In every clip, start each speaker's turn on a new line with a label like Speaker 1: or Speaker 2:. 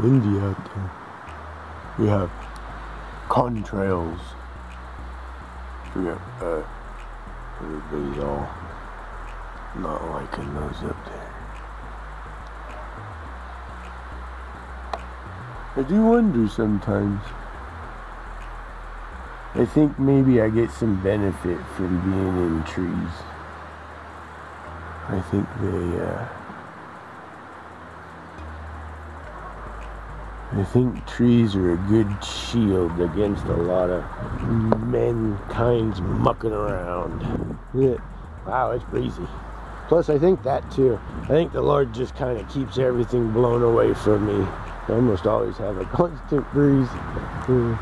Speaker 1: windy out there. We have contrails. Forget, uh, everybody's all not liking those up there. I do wonder sometimes. I think maybe I get some benefit from being in trees. I think they, uh, I think trees are a good shield against a lot of mankind's mucking around. Yeah. Wow, it's breezy. Plus, I think that too. I think the Lord just kind of keeps everything blown away from me. I almost always have a constant breeze. Hmm.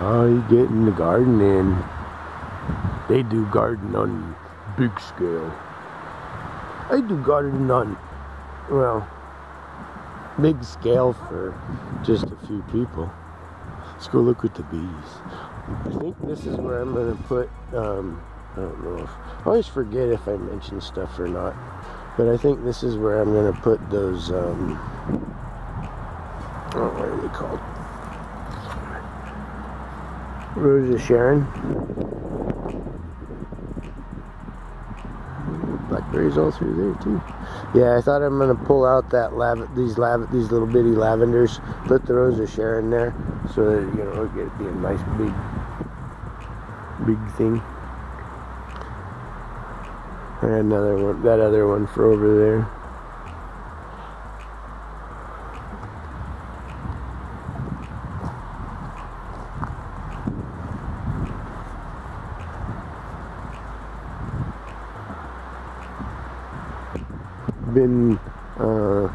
Speaker 1: Oh, you getting the garden in. They do garden on big scale. I do garden on, well, big scale for just a few people. Let's go look at the bees. I think this is where I'm going to put, um, I don't know if, I always forget if I mention stuff or not. But I think this is where I'm going to put those, um, oh, what are they called? Roses Sharon. All through there too. Yeah, I thought I'm gonna pull out that lav these lav these little bitty lavenders, put the Rose of Sharon there, so that you know it'll get be a nice big big thing. And another one, that other one for over there. been uh,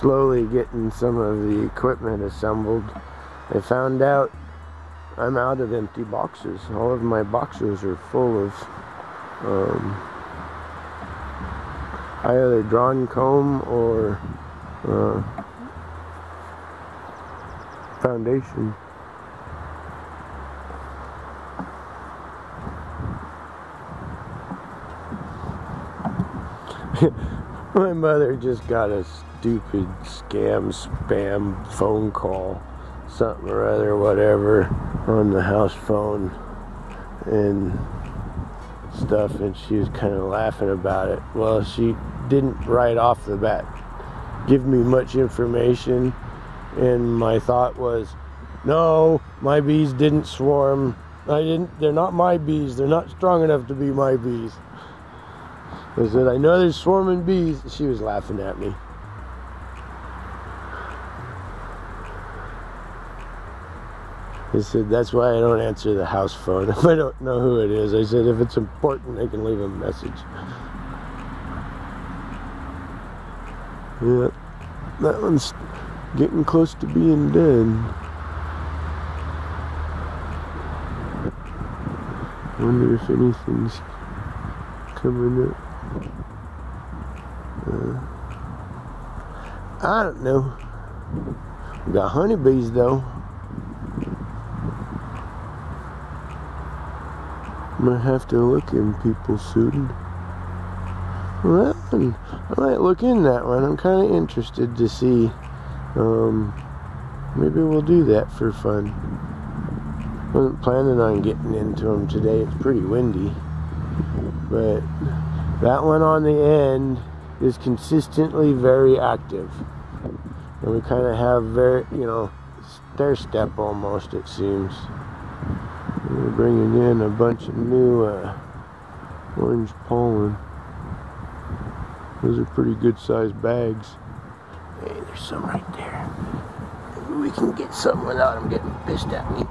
Speaker 1: slowly getting some of the equipment assembled. I found out I'm out of empty boxes. All of my boxes are full of um, either drawn comb or uh, foundation. My mother just got a stupid scam spam phone call, something or other, whatever, on the house phone and stuff, and she was kind of laughing about it. Well, she didn't right off the bat give me much information, and my thought was, no, my bees didn't swarm. I didn't. They're not my bees. They're not strong enough to be my bees. I said, I know there's swarming bees. She was laughing at me. I said, that's why I don't answer the house phone if I don't know who it is. I said, if it's important, I can leave a message. Yeah, that one's getting close to being done. Wonder if anything's coming up. Uh, I don't know. We got honeybees though. Might have to look in people soon. Well, I might look in that one. I'm kind of interested to see. Um, maybe we'll do that for fun. Wasn't planning on getting into them today. It's pretty windy, but that one on the end is consistently very active. And we kind of have very, you know, stair step almost, it seems. We're bringing in a bunch of new uh, orange pollen. Those are pretty good sized bags. Hey, there's some right there. Maybe we can get some without them getting pissed at me.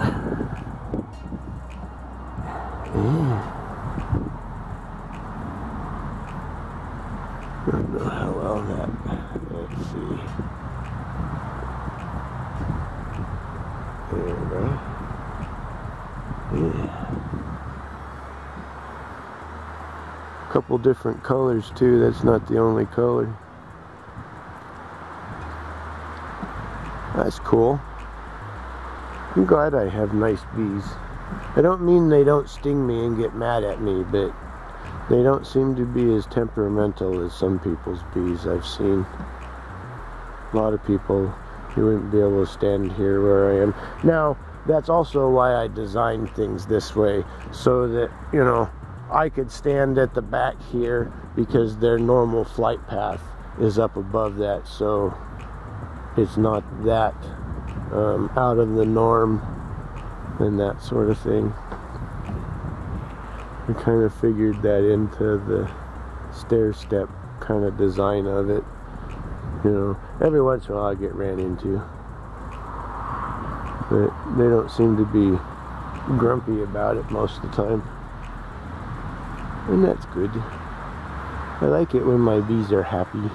Speaker 1: Yeah. I don't know how well that. Let's see. There we go. Yeah. Couple different colors too. That's not the only color. That's cool. I'm glad I have nice bees. I don't mean they don't sting me and get mad at me, but they don't seem to be as temperamental as some people's bees I've seen. a lot of people you wouldn't be able to stand here where I am. Now, that's also why I designed things this way so that, you know, I could stand at the back here because their normal flight path is up above that. So it's not that um, out of the norm and that sort of thing. I kind of figured that into the stair step kind of design of it. You know, every once in a while I get ran into. But they don't seem to be grumpy about it most of the time. And that's good. I like it when my bees are happy.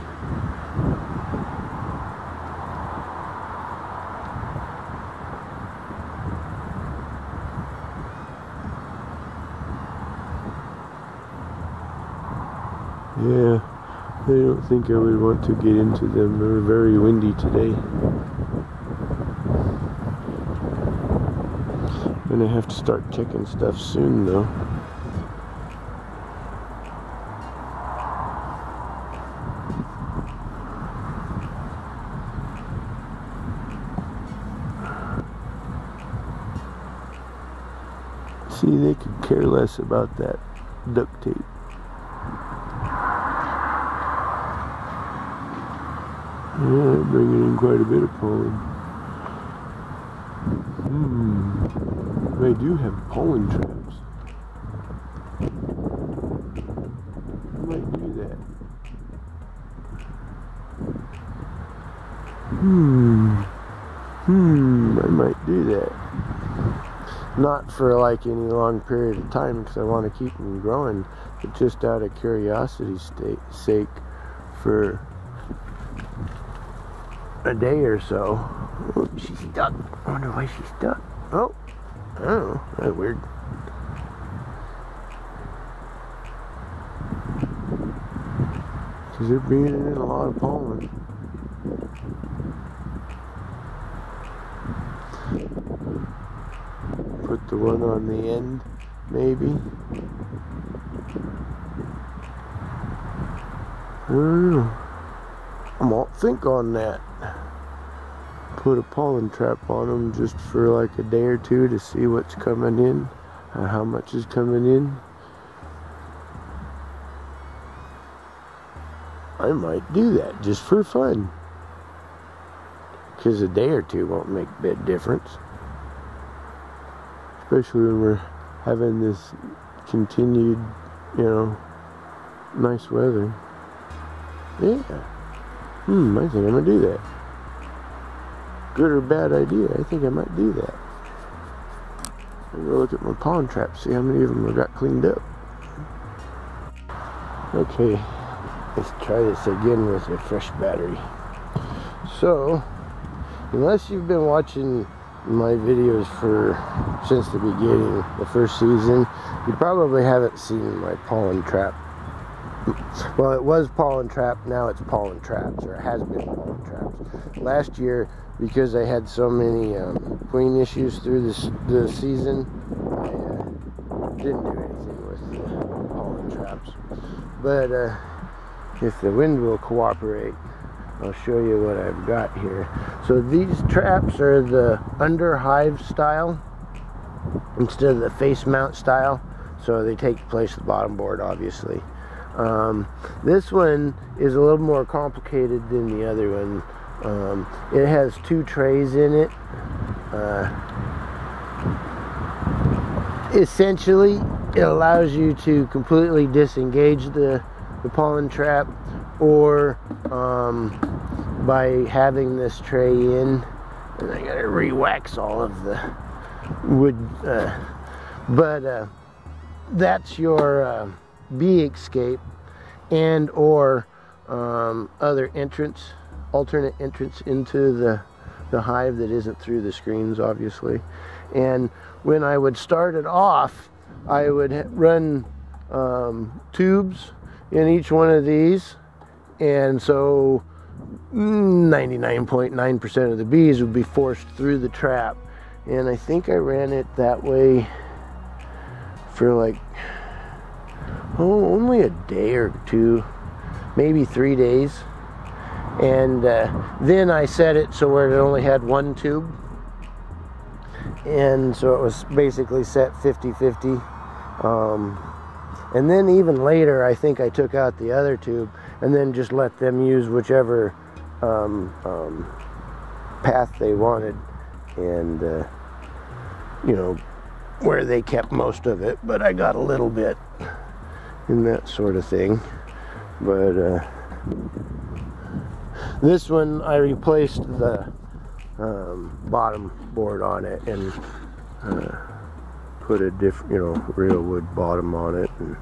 Speaker 1: Yeah, I don't think I would want to get into them. They're very windy today. Gonna have to start checking stuff soon though. See, they could care less about that duct tape. Yeah, bringing in quite a bit of pollen. Hmm. They do have pollen traps. I might do that. Hmm. Hmm. I might do that. Not for like any long period of time because I want to keep them growing, but just out of curiosity's sake for a day or so. Oh, she's stuck. I wonder why she's stuck. Oh, oh, that's weird. Because they're bringing in a lot of pollen. The one on the end, maybe. Hmm. I don't know. Won't think on that put a pollen trap on them just for like a day or two to see what's coming in and how much is coming in. I might do that just for fun. Because a day or two won't make a bit difference. Especially when we're having this continued, you know, nice weather. Yeah. Hmm, I think I'm to do that good or bad idea. I think I might do that. I'm gonna look at my pollen traps, see how many of them I got cleaned up. Okay, let's try this again with a fresh battery. So, unless you've been watching my videos for since the beginning, the first season, you probably haven't seen my pollen trap. Well, it was pollen trap, now it's pollen traps, or it has been pollen traps. Last year, because I had so many um, queen issues through this the season, I uh, didn't do anything with the pollen traps. But uh, if the wind will cooperate, I'll show you what I've got here. So these traps are the under hive style instead of the face mount style. So they take place the bottom board, obviously. Um, this one is a little more complicated than the other one. Um, it has two trays in it. Uh, essentially, it allows you to completely disengage the, the pollen trap or um, by having this tray in, and I gotta re-wax all of the wood, uh, but uh, that's your uh, bee escape and or um, other entrance alternate entrance into the, the hive that isn't through the screens, obviously. And when I would start it off, I would run um, tubes in each one of these. And so 99.9% .9 of the bees would be forced through the trap. And I think I ran it that way for like, oh, only a day or two, maybe three days And uh, then I set it so where it only had one tube. And so it was basically set 50 50. Um, and then even later, I think I took out the other tube and then just let them use whichever um, um, path they wanted. And, uh, you know, where they kept most of it. But I got a little bit in that sort of thing. But uh, this one, I replaced the um, bottom board on it and uh, put a different, you know, real wood bottom on it and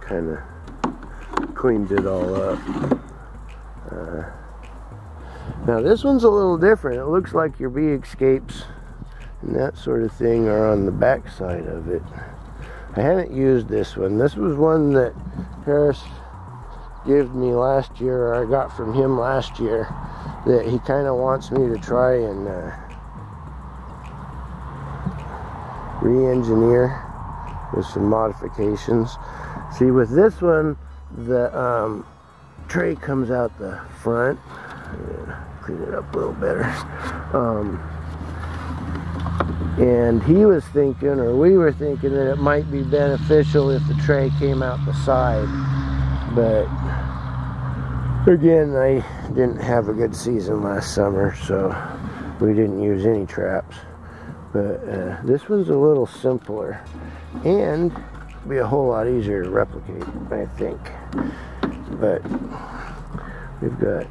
Speaker 1: kind of cleaned it all up. Uh, now this one's a little different. It looks like your bee escapes and that sort of thing are on the back side of it. I haven't used this one. This was one that Harris gave me last year, or I got from him last year, that he kind of wants me to try and uh, re-engineer with some modifications. See, with this one, the um, tray comes out the front. Clean it up a little better. Um, and he was thinking, or we were thinking, that it might be beneficial if the tray came out the side. But again, I didn't have a good season last summer, so we didn't use any traps. But uh, this one's a little simpler and be a whole lot easier to replicate, I think. But we've got.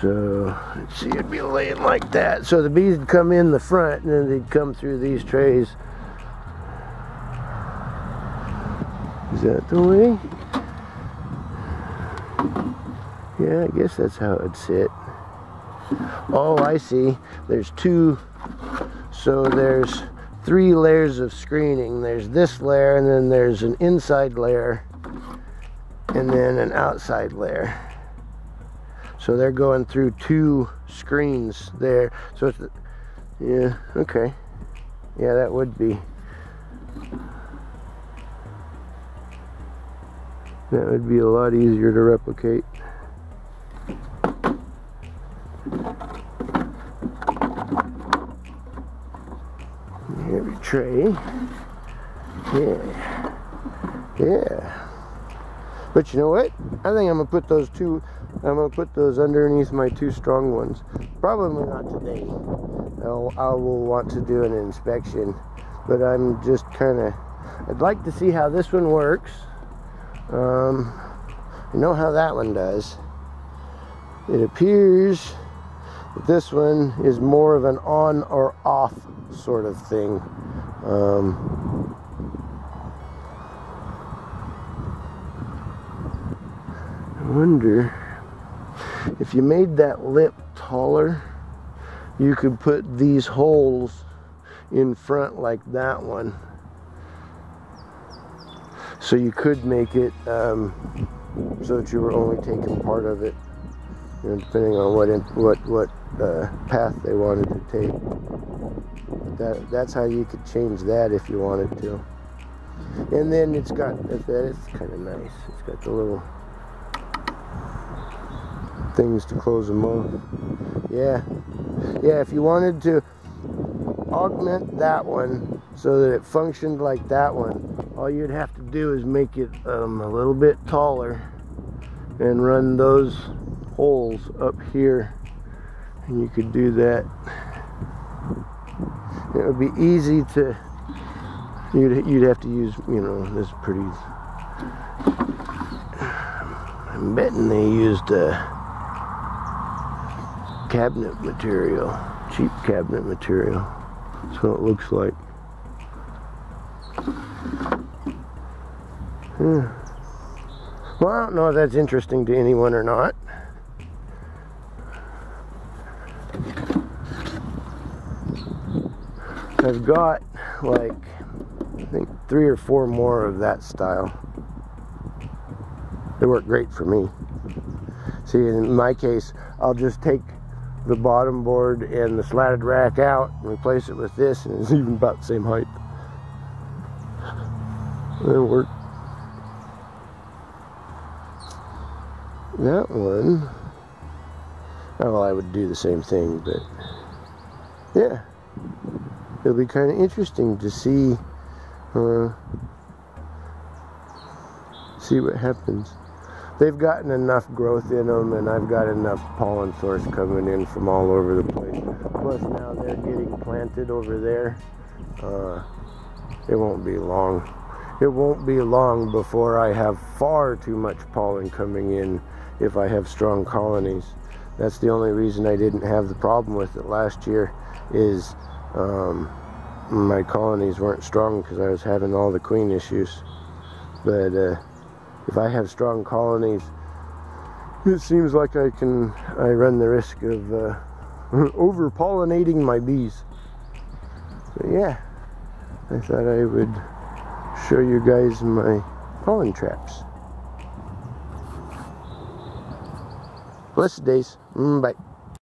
Speaker 1: So let's see, it'd be laying like that. So the bees would come in the front and then they'd come through these trays. Is that the way? Yeah, I guess that's how it'd sit. Oh, I see. There's two. So there's three layers of screening. There's this layer, and then there's an inside layer, and then an outside layer. So they're going through two screens there. So it's, yeah, okay. Yeah, that would be. That would be a lot easier to replicate. Heavy tray. Yeah. Yeah. But you know what? I think I'm going to put those two I'm to put those underneath my two strong ones. Probably not today. I'll, I will want to do an inspection. But I'm just kind of... I'd like to see how this one works. Um, I know how that one does. It appears that this one is more of an on or off sort of thing. Um, I wonder if you made that lip taller, you could put these holes in front like that one. So you could make it um, so that you were only taking part of it, you know, depending on what in, what what uh, path they wanted to take. That that's how you could change that if you wanted to. And then it's got it's, it's kind of nice. It's got the little things to close them off. Yeah. Yeah, if you wanted to augment that one so that it functioned like that one, all you'd have to do is make it um, a little bit taller and run those holes up here and you could do that. It would be easy to, you'd, you'd have to use, you know, this pretty, I'm betting they used uh, cabinet material, cheap cabinet material. That's what it looks like. Yeah. Well, I don't know if that's interesting to anyone or not. I've got like I think three or four more of that style. They work great for me. See, in my case, I'll just take the bottom board and the slatted rack out and replace it with this and it's even about the same height. It'll work. that one, well, I would do the same thing, but yeah, it'll be kind of interesting to see, uh, see what happens. They've gotten enough growth in them, and I've got enough pollen source coming in from all over the place. Plus, now they're getting planted over there. Uh, it won't be long. It won't be long before I have far too much pollen coming in if I have strong colonies. That's the only reason I didn't have the problem with it last year is um, my colonies weren't strong because I was having all the queen issues. But uh, if I have strong colonies, it seems like I can, I run the risk of uh, over pollinating my bees. But yeah, I thought I would show you guys my pollen traps. Blessed days. Mm, bye.